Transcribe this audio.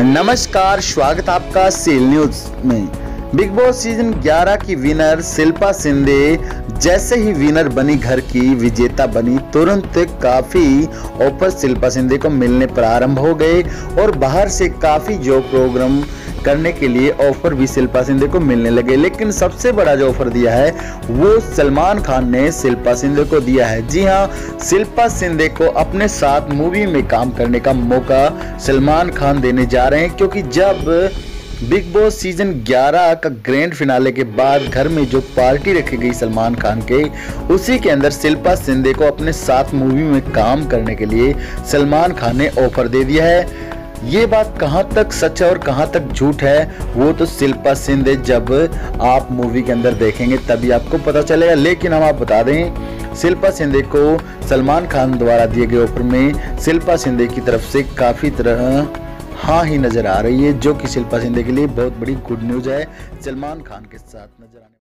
नमस्कार, स्वागत आपका सेल न्यूज़ में। बिग बॉस सीज़न 11 की विनर शिल्पा सिंधे जैसे ही विनर बनी घर की, विजेता बनी तुरंत काफ़ी ऑफ़र शिल्पा सिंधे को मिलने प्रारंभ हो गए, और बाहर से काफ़ी जो प्रोग्राम करने के लिए ऑफ़र भी शिल्पा शिंदे को मिलने लगे। लेकिन सबसे बड़ा जो ऑफ़र दिया है, वो सलमान खान ने शिल्पा शिंदे को दिया है। जी हाँ शिल्पा शिंदे को अपने साथ मूवी में काम करने का मौका सलमान खान देने जा रहे हैं, क्योंकि जब बिग बॉस सीज़न 11 का ग्रैंड फिनाले के बाद घर में जो पार्टी रखी गई सलमान खान के, उसी के अंदर शिल्पा शिंदे को अपने साथ मूवी में काम करने के लिए सलमान खान ने ऑफ़र दे दिया है। ये बात कहाँ तक सच है और कहाँ तक झूठ है, वो तो शिल्पा सिंधे जब आप मूवी के अंदर देखेंगे तभी आपको पता चलेगा। लेकिन हम आप बता दें शिल्पा सिंधे को सलमान खान द्वारा दिए गए ऑफ़र में शिल्पा सिंधे की तरफ़ से काफ़ी तरह हाँ ही नज़र आ रही है, जो कि शिल्पा सिंधे के लिए बहुत बड़ी गुड न्यूज़ है। सलमान खान के साथ नज़र आने